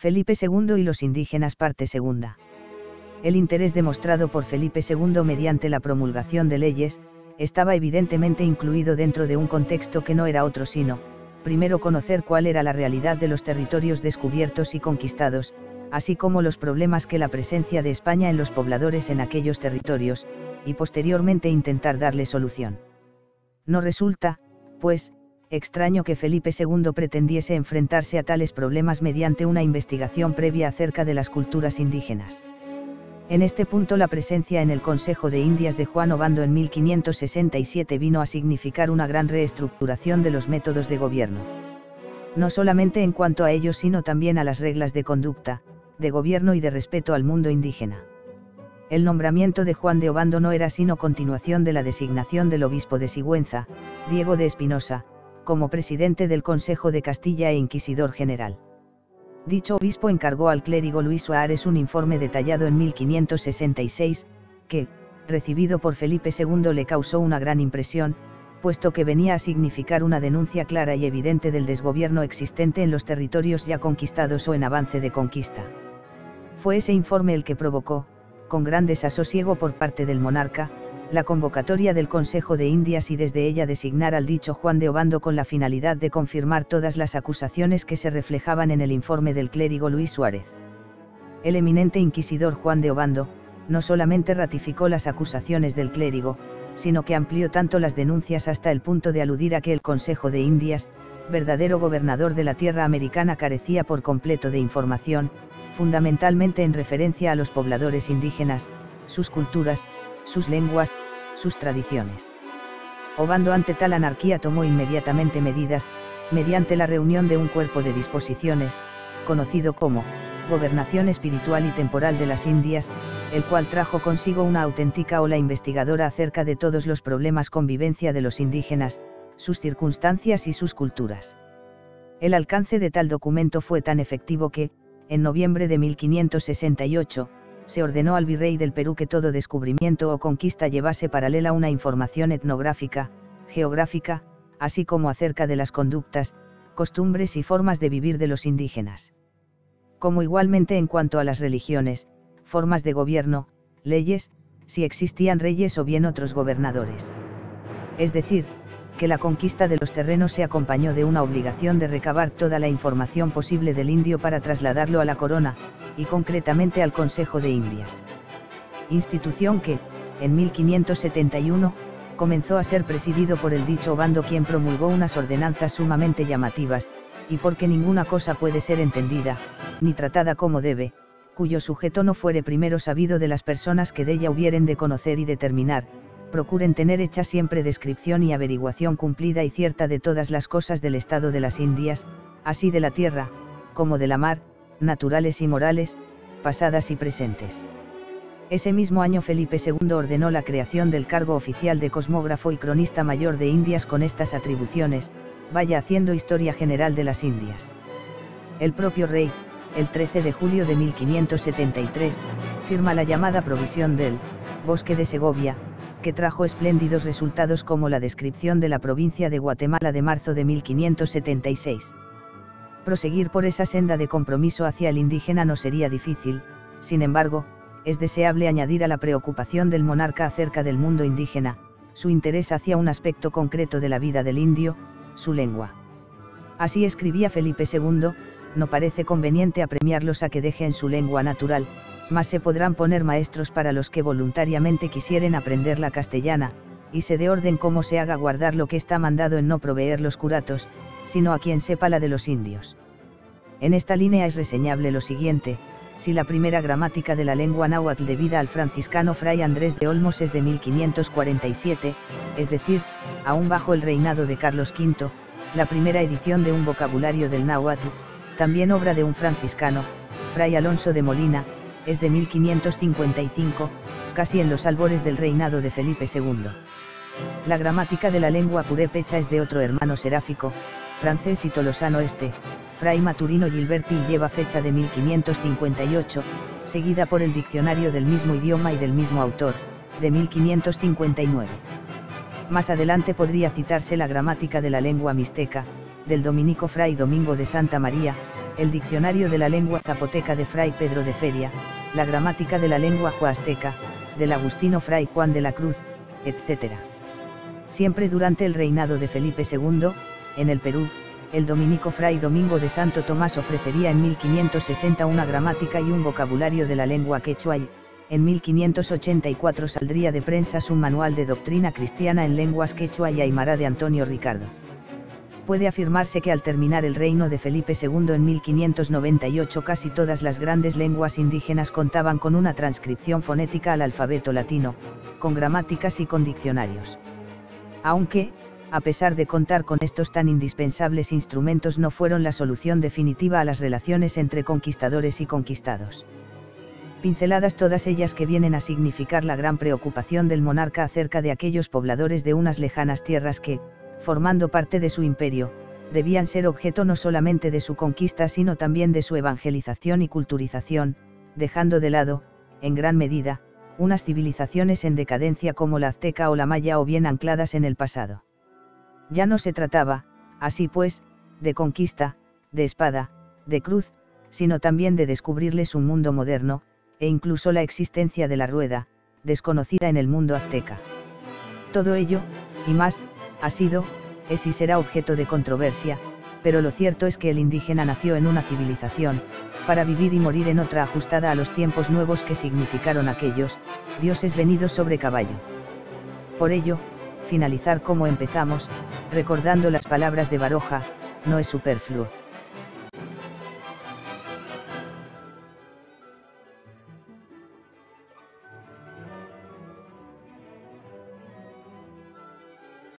Felipe II y los indígenas parte segunda. El interés demostrado por Felipe II mediante la promulgación de leyes, estaba evidentemente incluido dentro de un contexto que no era otro sino, primero conocer cuál era la realidad de los territorios descubiertos y conquistados, así como los problemas que la presencia de España en los pobladores en aquellos territorios, y posteriormente intentar darle solución. No resulta, pues, extraño que Felipe II pretendiese enfrentarse a tales problemas mediante una investigación previa acerca de las culturas indígenas. En este punto la presencia en el Consejo de Indias de Juan Obando en 1567 vino a significar una gran reestructuración de los métodos de gobierno. No solamente en cuanto a ellos sino también a las reglas de conducta, de gobierno y de respeto al mundo indígena. El nombramiento de Juan de Obando no era sino continuación de la designación del obispo de Sigüenza, Diego de Espinosa, como presidente del Consejo de Castilla e Inquisidor General. Dicho obispo encargó al clérigo Luis Suárez un informe detallado en 1566, que, recibido por Felipe II le causó una gran impresión, puesto que venía a significar una denuncia clara y evidente del desgobierno existente en los territorios ya conquistados o en avance de conquista. Fue ese informe el que provocó, con gran desasosiego por parte del monarca, la convocatoria del Consejo de Indias y desde ella designar al dicho Juan de Obando con la finalidad de confirmar todas las acusaciones que se reflejaban en el informe del clérigo Luis Suárez. El eminente inquisidor Juan de Obando, no solamente ratificó las acusaciones del clérigo, sino que amplió tanto las denuncias hasta el punto de aludir a que el Consejo de Indias, verdadero gobernador de la tierra americana, carecía por completo de información, fundamentalmente en referencia a los pobladores indígenas, sus culturas, sus lenguas, sus tradiciones. Obando ante tal anarquía tomó inmediatamente medidas, mediante la reunión de un cuerpo de disposiciones, conocido como, Gobernación Espiritual y Temporal de las Indias, el cual trajo consigo una auténtica ola investigadora acerca de todos los problemas convivencia de los indígenas, sus circunstancias y sus culturas. El alcance de tal documento fue tan efectivo que, en noviembre de 1568, se ordenó al virrey del Perú que todo descubrimiento o conquista llevase paralela una información etnográfica, geográfica, así como acerca de las conductas, costumbres y formas de vivir de los indígenas. Como igualmente en cuanto a las religiones, formas de gobierno, leyes, si existían reyes o bien otros gobernadores. Es decir, que la conquista de los terrenos se acompañó de una obligación de recabar toda la información posible del indio para trasladarlo a la corona, y concretamente al Consejo de Indias. Institución que, en 1571, comenzó a ser presidido por el dicho bando quien promulgó unas ordenanzas sumamente llamativas, y porque ninguna cosa puede ser entendida, ni tratada como debe, cuyo sujeto no fuere primero sabido de las personas que de ella hubieren de conocer y determinar, procuren tener hecha siempre descripción y averiguación cumplida y cierta de todas las cosas del estado de las Indias, así de la tierra, como de la mar, naturales y morales, pasadas y presentes. Ese mismo año Felipe II ordenó la creación del cargo oficial de cosmógrafo y cronista mayor de Indias con estas atribuciones, vaya haciendo historia general de las Indias. El propio rey, el 13 de julio de 1573, firma la llamada provisión del Bosque de Segovia, que trajo espléndidos resultados como la descripción de la provincia de Guatemala de marzo de 1576. Proseguir por esa senda de compromiso hacia el indígena no sería difícil, sin embargo, es deseable añadir a la preocupación del monarca acerca del mundo indígena, su interés hacia un aspecto concreto de la vida del indio, su lengua. Así escribía Felipe II, no parece conveniente apremiarlos a que dejen su lengua natural, mas se podrán poner maestros para los que voluntariamente quisieren aprender la castellana, y se de orden cómo se haga guardar lo que está mandado en no proveer los curatos, sino a quien sepa la de los indios. En esta línea es reseñable lo siguiente, si la primera gramática de la lengua náhuatl debida al franciscano fray Andrés de Olmos es de 1547, es decir, aún bajo el reinado de Carlos V, la primera edición de un vocabulario del náhuatl, también obra de un franciscano, fray Alonso de Molina, es de 1555, casi en los albores del reinado de Felipe II. La gramática de la lengua purépecha es de otro hermano seráfico, francés y tolosano este, Fray Maturino Gilberti y lleva fecha de 1558, seguida por el diccionario del mismo idioma y del mismo autor, de 1559. Más adelante podría citarse la gramática de la lengua mixteca, del dominico Fray Domingo de Santa María, el diccionario de la lengua zapoteca de Fray Pedro de Feria, la gramática de la lengua huasteca, del agustino Fray Juan de la Cruz, etc. Siempre durante el reinado de Felipe II, en el Perú, el dominico Fray Domingo de Santo Tomás ofrecería en 1560 una gramática y un vocabulario de la lengua quechua y, en 1584 saldría de prensas un manual de doctrina cristiana en lenguas quechua y aymara de Antonio Ricardo. Puede afirmarse que al terminar el reino de Felipe II en 1598 casi todas las grandes lenguas indígenas contaban con una transcripción fonética al alfabeto latino, con gramáticas y con diccionarios. Aunque, a pesar de contar con estos tan indispensables instrumentos no fueron la solución definitiva a las relaciones entre conquistadores y conquistados. Pinceladas todas ellas que vienen a significar la gran preocupación del monarca acerca de aquellos pobladores de unas lejanas tierras que, formando parte de su imperio, debían ser objeto no solamente de su conquista sino también de su evangelización y culturización, dejando de lado, en gran medida, unas civilizaciones en decadencia como la azteca o la maya o bien ancladas en el pasado. Ya no se trataba, así pues, de conquista, de espada, de cruz, sino también de descubrirles un mundo moderno, e incluso la existencia de la rueda, desconocida en el mundo azteca. Todo ello, y más, ha sido, es y será objeto de controversia, pero lo cierto es que el indígena nació en una civilización, para vivir y morir en otra ajustada a los tiempos nuevos que significaron aquellos, dioses venidos sobre caballo. Por ello, finalizar como empezamos, recordando las palabras de Baroja, no es superfluo.